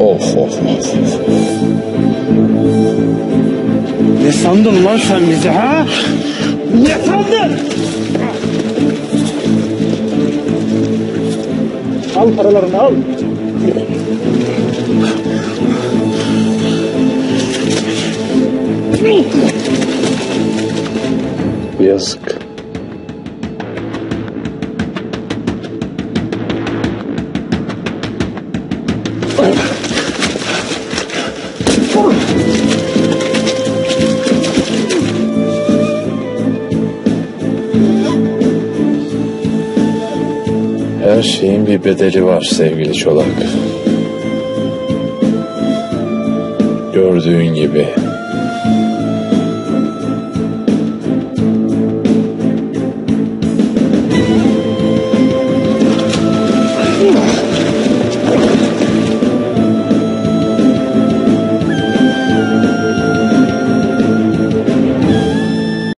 Of of of. Ne sandın lan sen bizi ha? Ne sandın? Al paralarını al. Yazık. Her şeyin bir bedeli var sevgili Çolak. Gördüğün gibi